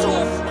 祝。